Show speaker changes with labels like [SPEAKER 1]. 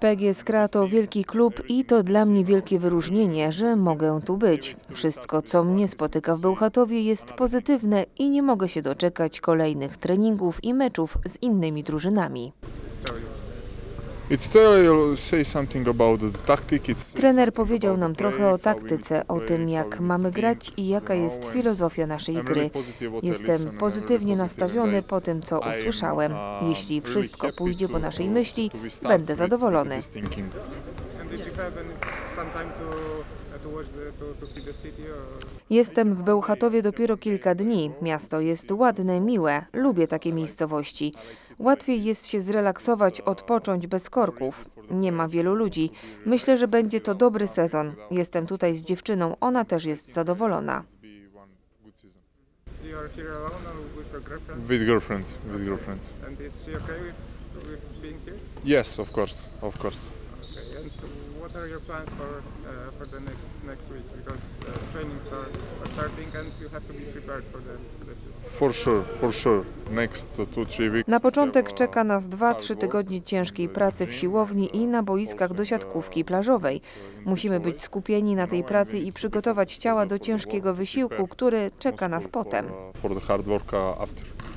[SPEAKER 1] PGS Kra to wielki klub i to dla mnie wielkie wyróżnienie, że mogę tu być. Wszystko, co mnie spotyka w Bełchatowie jest pozytywne i nie mogę się doczekać kolejnych treningów i meczów z innymi drużynami. Trener powiedział nam trochę o taktyce, o tym jak mamy grać i jaka jest filozofia naszej gry. Jestem pozytywnie nastawiony po tym, co usłyszałem. Jeśli wszystko pójdzie po naszej myśli, będę zadowolony.
[SPEAKER 2] Uh?
[SPEAKER 1] Jestem w Bełchatowie dopiero kilka dni. Miasto jest ładne, miłe. Lubię takie miejscowości. Łatwiej jest się zrelaksować, odpocząć bez korków. Nie ma wielu ludzi. Myślę, że będzie to dobry sezon. Jestem tutaj z dziewczyną, ona też jest zadowolona.
[SPEAKER 2] You are here alone or with your girlfriend?
[SPEAKER 3] With girlfriend, with girlfriend.
[SPEAKER 2] And is she okay with, with being here?
[SPEAKER 3] Yes, of course, of course.
[SPEAKER 2] What are your plans for uh, for the next next week? Because uh, trainings are, are starting and you have to be prepared for the, for the season.
[SPEAKER 3] For sure, for sure. Next two, three weeks.
[SPEAKER 1] Na początek czeka nas 2-3
[SPEAKER 3] hard work
[SPEAKER 1] tygodnie ciężkiej pracy w siłowni i na boiskach do siatkówki plażowej. Musimy być skupieni na tej pracy i
[SPEAKER 3] to
[SPEAKER 1] przygotować ciała do ciężkiego wysiłku, który czeka nas potem.
[SPEAKER 3] For, for the hard work uh, after.